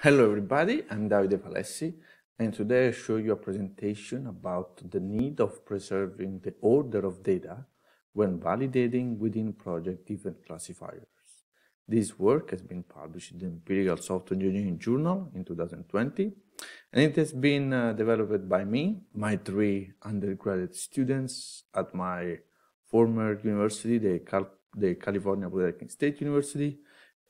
Hello everybody, I'm Davide Falessi and today I show you a presentation about the need of preserving the order of data when validating within project defect classifiers. This work has been published in the Empirical Software Engineering Journal in 2020 and it has been uh, developed by me, my three undergraduate students at my former university, the, Cal the California Polytechnic State University,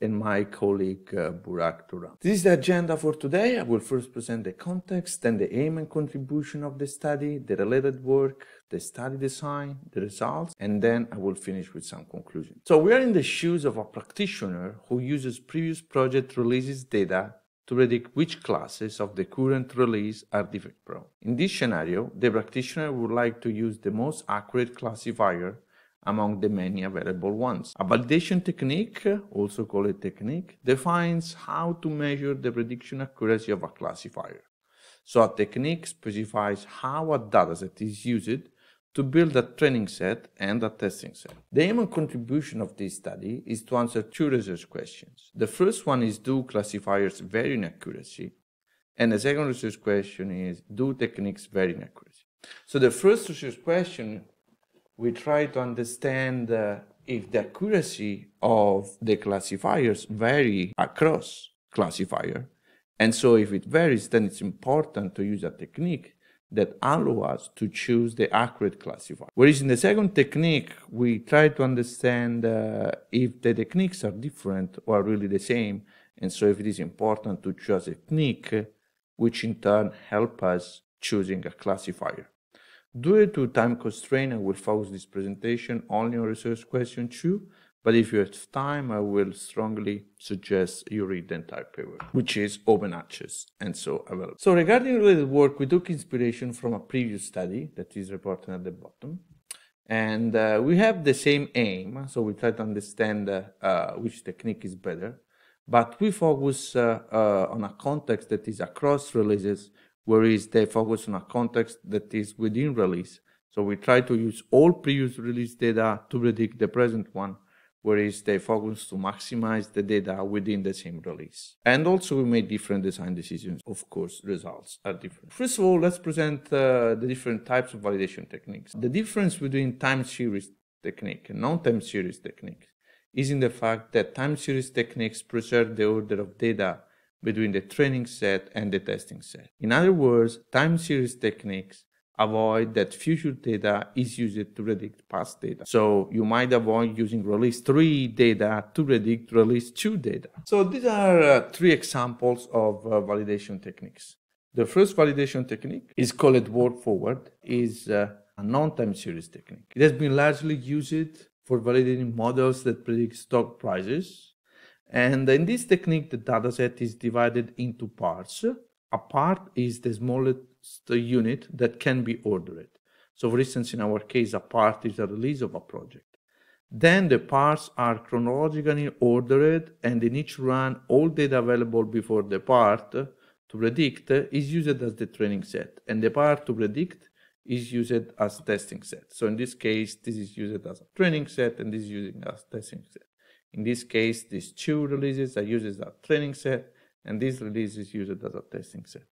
and my colleague uh, Burak Turhan. This is the agenda for today. I will first present the context, then the aim and contribution of the study, the related work, the study design, the results, and then I will finish with some conclusions. So we are in the shoes of a practitioner who uses previous project releases data to predict which classes of the current release are defect prone. In this scenario, the practitioner would like to use the most accurate classifier among the many available ones. A validation technique, also called a technique, defines how to measure the prediction accuracy of a classifier. So a technique specifies how a dataset is used to build a training set and a testing set. The aim and contribution of this study is to answer two research questions. The first one is do classifiers vary in accuracy? And the second research question is do techniques vary in accuracy? So the first research question we try to understand uh, if the accuracy of the classifiers vary across classifier. And so if it varies, then it's important to use a technique that allow us to choose the accurate classifier. Whereas in the second technique, we try to understand uh, if the techniques are different or really the same. And so if it is important to choose a technique, which in turn help us choosing a classifier. Due to time constraint, I will focus this presentation only on research question two, but if you have time, I will strongly suggest you read the entire paper, which is open access and so available. So regarding related work, we took inspiration from a previous study that is reported at the bottom. And uh, we have the same aim, so we try to understand uh, uh, which technique is better, but we focus uh, uh, on a context that is across releases whereas they focus on a context that is within release. So we try to use all previous release data to predict the present one, whereas they focus to maximize the data within the same release. And also we made different design decisions. Of course, results are different. First of all, let's present uh, the different types of validation techniques. The difference between time series technique and non-time series technique is in the fact that time series techniques preserve the order of data between the training set and the testing set. In other words, time series techniques avoid that future data is used to predict past data. So you might avoid using release 3 data to predict release 2 data. So these are uh, three examples of uh, validation techniques. The first validation technique is called walk forward, is uh, a non-time series technique. It has been largely used for validating models that predict stock prices and in this technique, the dataset is divided into parts. A part is the smallest unit that can be ordered. So for instance, in our case, a part is a release of a project. Then the parts are chronologically ordered and in each run, all data available before the part to predict is used as the training set. And the part to predict is used as testing set. So in this case, this is used as a training set and this is used as testing set. In this case, these two releases are used as a training set, and this release is used as a testing set.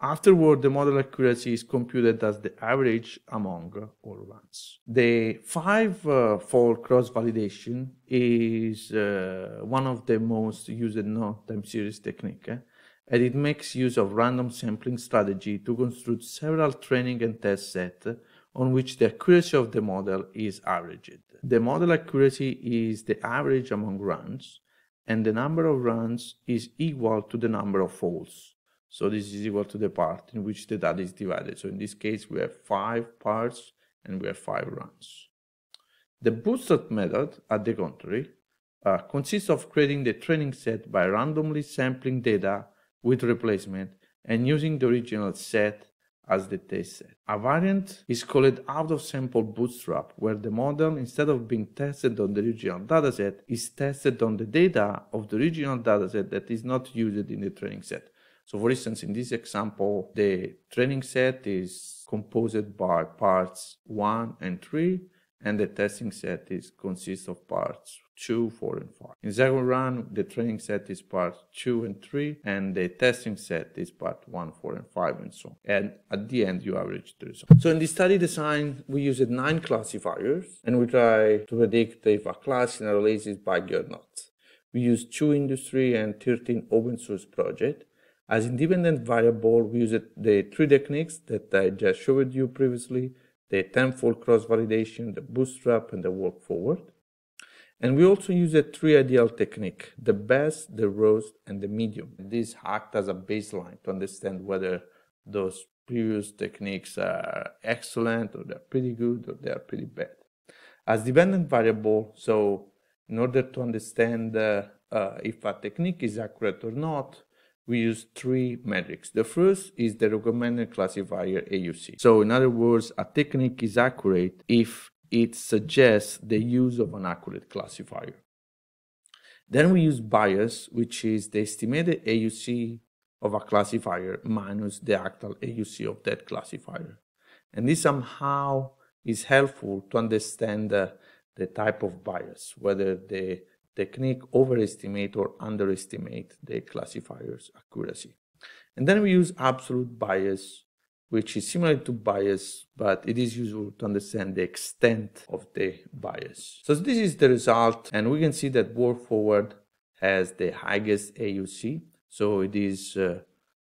Afterward, the model accuracy is computed as the average among all runs. The five-fold cross-validation is uh, one of the most used non-time series technique, eh? and it makes use of random sampling strategy to construct several training and test sets on which the accuracy of the model is averaged. The model accuracy is the average among runs, and the number of runs is equal to the number of folds. So this is equal to the part in which the data is divided. So in this case, we have five parts and we have five runs. The bootstrap method, at the contrary, uh, consists of creating the training set by randomly sampling data with replacement and using the original set as the test set. A variant is called out-of-sample bootstrap, where the model, instead of being tested on the original dataset, is tested on the data of the original dataset that is not used in the training set. So for instance, in this example, the training set is composed by parts 1 and 3, and the testing set is consists of parts 2, 4, and 5. In the second run, the training set is part 2 and 3, and the testing set is part 1, 4, and 5, and so on. And at the end, you average the result. So in the study design, we used nine classifiers, and we try to predict if a class in a release is buggy or not. We used two industry and 13 open source projects. As independent variable, we used the three techniques that I just showed you previously, the tenfold cross-validation, the bootstrap, and the walk forward. And we also use a three ideal technique, the best, the roast, and the medium. This act as a baseline to understand whether those previous techniques are excellent or they're pretty good or they're pretty bad. As dependent variable, so in order to understand uh, uh, if a technique is accurate or not, we use three metrics. The first is the recommended classifier AUC. So in other words, a technique is accurate if it suggests the use of an accurate classifier. Then we use bias, which is the estimated AUC of a classifier minus the actual AUC of that classifier. And this somehow is helpful to understand the, type of bias, whether the technique overestimate or underestimate the classifier's accuracy. And then we use absolute bias, which is similar to bias, but it is useful to understand the extent of the bias. So this is the result, and we can see that Walk Forward has the highest AUC, so it is uh,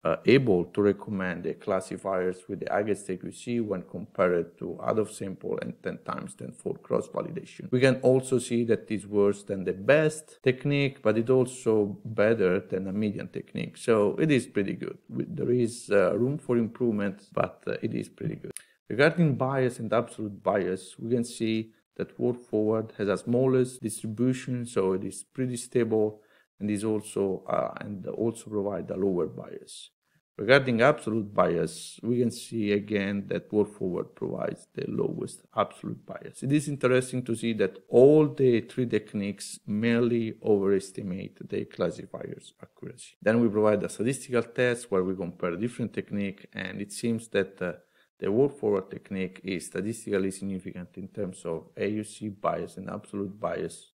uh, able to recommend the classifiers with the highest AUC when compared to out of sample and 10 times 10 fold cross validation. We can also see that it's worse than the best technique, but it's also better than a median technique. So it is pretty good. There is uh, room for improvement, but uh, it is pretty good. Regarding bias and absolute bias, we can see that Walk Forward has a smallest distribution, so it is pretty stable and is also uh, and also provide a lower bias. Regarding absolute bias, we can see again that Walk Forward provides the lowest absolute bias. It is interesting to see that all the three techniques merely overestimate the classifier's accuracy. Then we provide a statistical test where we compare different technique and it seems that uh, the Walk Forward technique is statistically significant in terms of AUC bias and absolute bias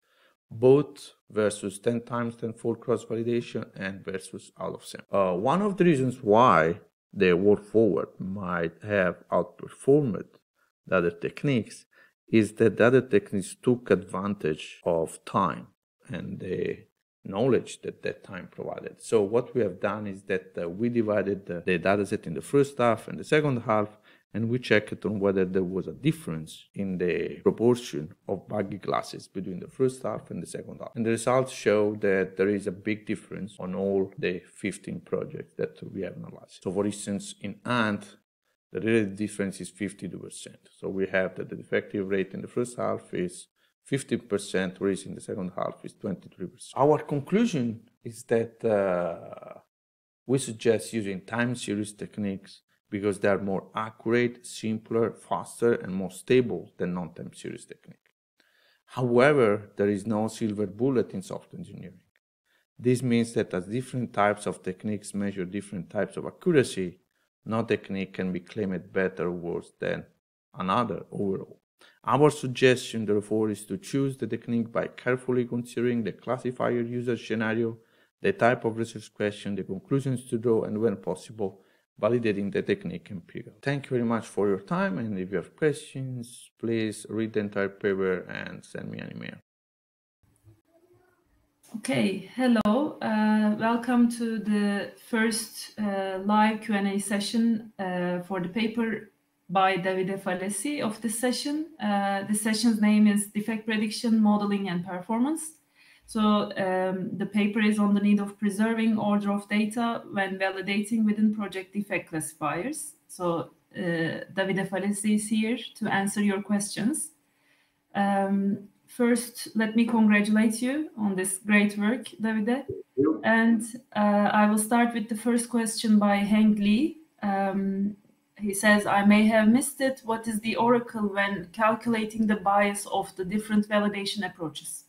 both versus 10 times tenfold cross validation and versus out of SAM. Uh, one of the reasons why the Walk Forward might have outperformed the other techniques is that the other techniques took advantage of time and the knowledge that that time provided. So what we have done is that uh, we divided the, the dataset in the first half and the second half and we checked on whether there was a difference in the proportion of buggy classes between the first half and the second half. And the results show that there is a big difference on all the 15 projects that we have analyzed. So for instance, in Ant, the relative difference is 52%. So we have that the defective rate in the first half is 15%, whereas in the second half is 23%. Our conclusion is that uh, we suggest using time series techniques because they are more accurate, simpler, faster, and more stable than non-time series technique. However, there is no silver bullet in software engineering. This means that as different types of techniques measure different types of accuracy, no technique can be claimed better or worse than another overall. Our suggestion, therefore, is to choose the technique by carefully considering the classifier user scenario, the type of research question, the conclusions to draw, and when possible, validating the technique empirical. Thank you very much for your time and if you have questions, please read the entire paper and send me an email. Okay, hello. Uh, welcome to the first uh, live Q&A session uh, for the paper by Davide Falessi of this session. Uh, the session's name is Defect Prediction, Modeling and Performance. So um, the paper is on the need of preserving order of data when validating within project defect classifiers. So uh, Davide Falessi is here to answer your questions. Um, first, let me congratulate you on this great work, Davide. And uh, I will start with the first question by Hank Lee. Um, he says, I may have missed it. What is the oracle when calculating the bias of the different validation approaches?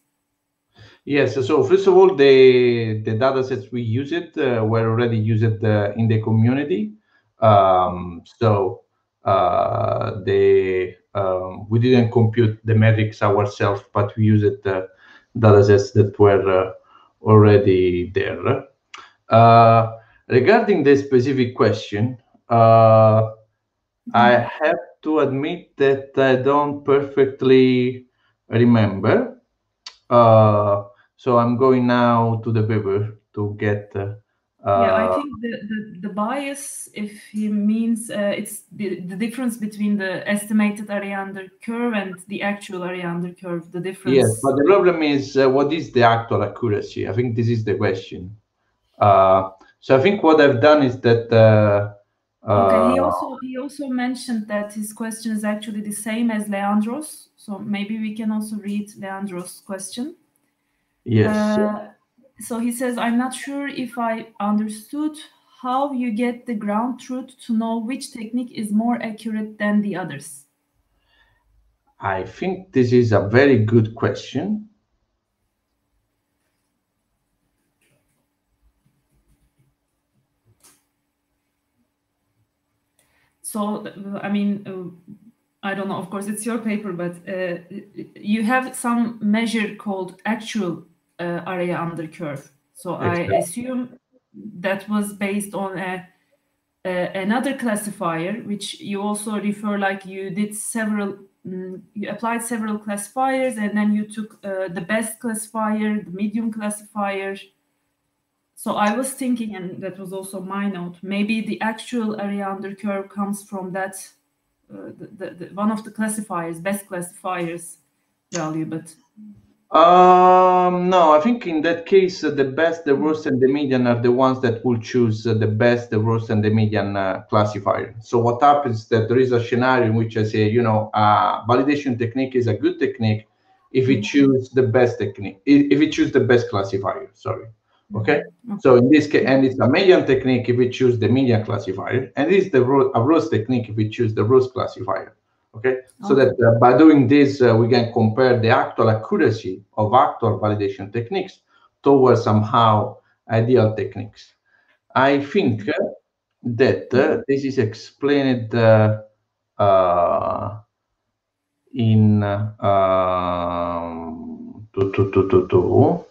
Yes. So first of all, the the data sets we use it uh, were already used uh, in the community. Um, so uh, the um, we didn't compute the metrics ourselves, but we used uh, datasets that were already there. regarding the specific question, I have to admit that I don't perfectly remember. Uh, so I'm going now to the paper to get. Uh, yeah, I think the, the, the, bias, if he means uh, it's the, the difference between the estimated area under curve and the actual area under curve, the difference. Yes, but the problem is uh, what is the actual accuracy? I think this is the question. Uh, so I think what I've done is that uh, Okay. He uh, also he also mentioned that his question is actually the same as Leandro's. So maybe we can also read Leandro's question. Yes. Uh, so he says, I'm not sure if I understood how you get the ground truth to know which technique is more accurate than the others. I think this is a very good question. so i mean uh, i don't know of course it's your paper but uh, you have some measure called actual uh, area under curve so exactly. i assume that was based on a, another classifier which you also refer like you did several mm, you applied several classifiers and then you took uh, the best classifier the medium classifier so I was thinking, and that was also my note, maybe the actual area under curve comes from that, uh, the, the, the, one of the classifiers, best classifiers value, but. Um, no, I think in that case, uh, the best, the worst, and the median are the ones that will choose uh, the best, the worst, and the median uh, classifier. So what happens that there is a scenario in which I say, you know, validation technique is a good technique if we mm-hmm. choose the best technique, if we choose the best classifier, sorry. Okay, so in this case, and it's a median technique if we choose the median classifier, and it's is the a worst technique if we choose the worst classifier. Okay, so that uh, by doing this, uh, we can compare the actual accuracy of actual validation techniques towards somehow ideal techniques. I think uh, that uh, this is explained uh, uh, in um, to, to, to, to, to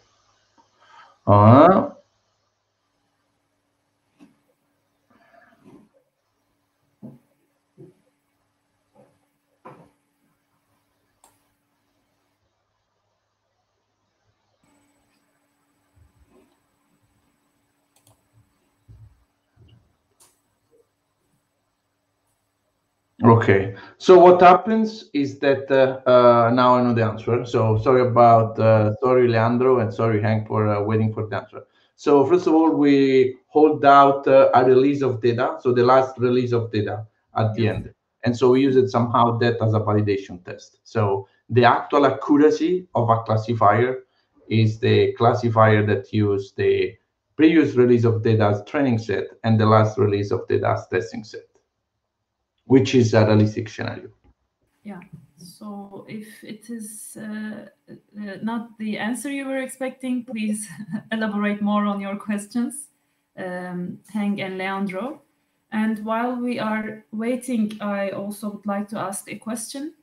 Okay, so what happens is that uh, uh, now I know the answer. So sorry about, uh, sorry Leandro and sorry Hank for uh, waiting for the answer. So first of all, we hold out uh, a release of data, so the last release of data at the end. And so we use it somehow that as a validation test. So the actual accuracy of a classifier is the classifier that use the previous release of data as training set and the last release of data as testing set which is a realistic scenario. Yeah. So if it is uh, uh, not the answer you were expecting, please elaborate more on your questions, um, and Leandro. And while we are waiting, I also would like to ask a question.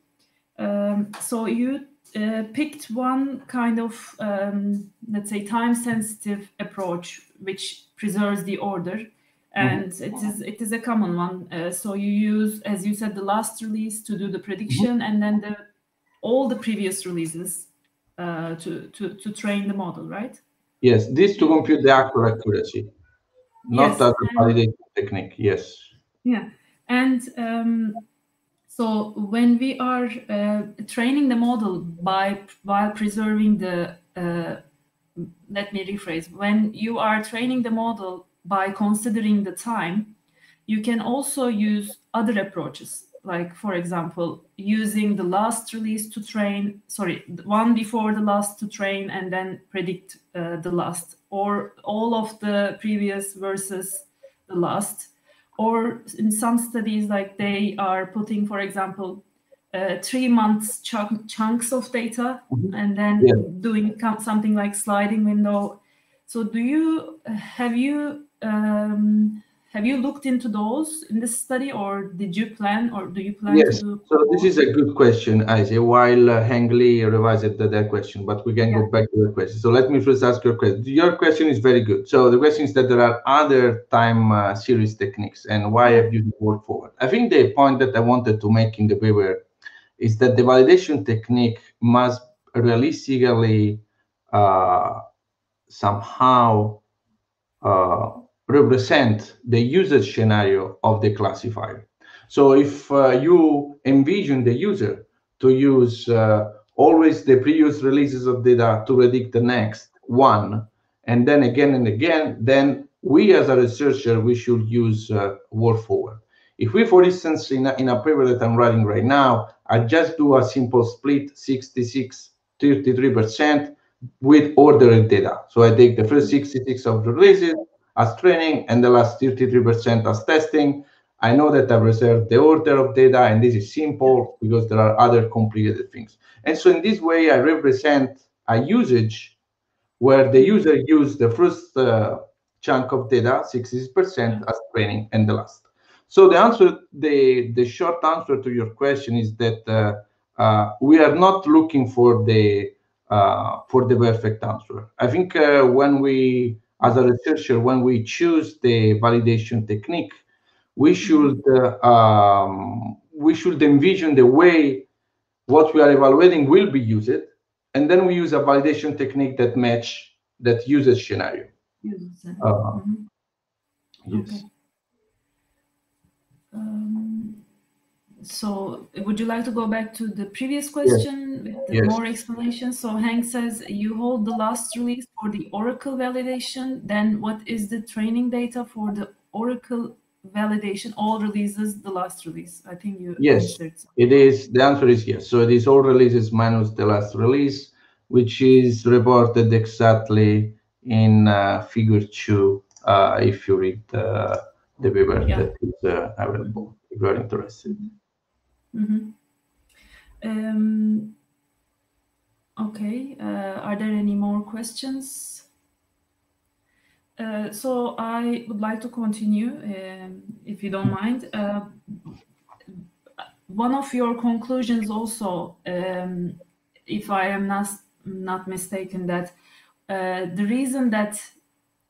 Um, so you uh, picked one kind of, um, let's say, time-sensitive approach, which preserves the order and mm-hmm. it is it is a common one. Uh, so you use, as you said, the last release to do the prediction, mm-hmm. and then the all the previous releases uh, to to to train the model, right? Yes, this to compute the actual accuracy, not yes, as a validation technique. Yes. Yeah, and um, so when we are uh, training the model by while preserving the uh, let me rephrase when you are training the model by considering the time, you can also use other approaches, like, for example, using the last release to train, sorry, one before the last to train and then predict uh, the last, or all of the previous versus the last. Or in some studies, like they are putting, for example, uh, three months chunk, chunks of data mm-hmm. and then yeah. doing something like sliding window. So, do you have you um, have you looked into those in this study, or did you plan, or do you plan yes. to? So this is a good question, Isaac. While uh, Hengli revised the, that question, but we can yeah. go back to the question. So let me first ask your question. Your question is very good. So the question is that there are other time uh, series techniques, and why have you worked forward? I think the point that I wanted to make in the paper is that the validation technique must realistically uh, somehow uh, represent the usage scenario of the classifier. So if uh, you envision the user to use uh, always the previous releases of data to predict the next one, and then again and again, then we as a researcher, we should use uh, walk forward. If we, for instance, in a, in a paper that I'm writing right now, I just do a simple split 66, 33% with ordered data. So I take the first 66 of the releases, as training and the last 33% as testing. I know that I've reserved the order of data, and this is simple because there are other complicated things. And so in this way, I represent a usage where the user used the first uh, chunk of data, 66% as training, and the last. So the answer, the, the short answer to your question is that uh, uh, we are not looking for the for the perfect answer. I think uh, when we as a researcher, when we choose the validation technique, we should uh, um, we should envision the way what we are evaluating will be used, and then we use a validation technique that match that usage scenario. Uh, mm -hmm. Yes. Okay. Um, so would you like to go back to the previous question yes. with yes. more explanation? So Hank says you hold the last release for the Oracle validation. Then what is the training data for the Oracle validation? All releases, the last release. I think you yes, it is. The answer is yes. So it is all releases minus the last release, which is reported exactly in uh, figure two. Uh, if you read uh, the paper yeah. that is uh, available, if you are interested. Mm-hmm. Um, okay, uh, are there any more questions? Uh, so I would like to continue, um, if you don't mind. Uh, one of your conclusions also, um, if I am not, not mistaken, that uh, the reason that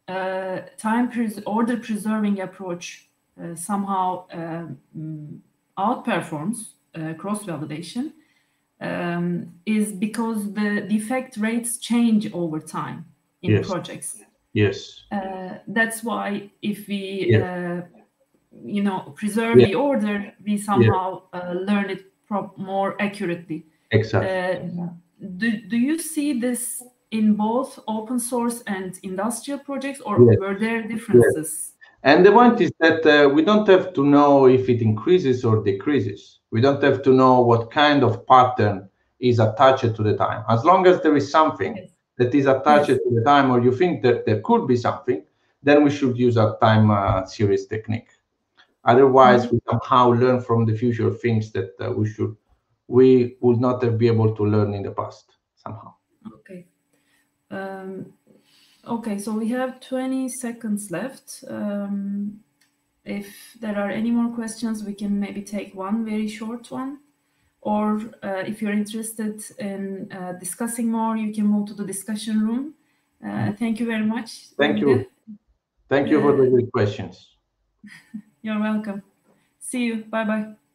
uh, time pres order preserving approach uh, somehow um, outperforms uh, cross validation um, is because the defect rates change over time in yes. projects. Yes. Uh, that's why if we, uh, you know, preserve the order, we somehow. Uh, learn it more accurately. Exactly. Uh, do, do you see this in both open source and industrial projects, or were there differences? And the point is that uh, we don't have to know if it increases or decreases. We don't have to know what kind of pattern is attached to the time. As long as there is something yes. that is attached yes. to the time, or you think that there could be something, then we should use a time uh, series technique. Otherwise, mm -hmm. we somehow learn from the future things that uh, we should we would not have been able to learn in the past somehow. Okay. Um, Okay, so we have 20 seconds left. Um, if there are any more questions, we can maybe take one very short one. Or uh, if you're interested in uh, discussing more, you can move to the discussion room. Uh, thank you very much. Thank you. Thank you for the good questions. You're welcome. See you. Bye-bye.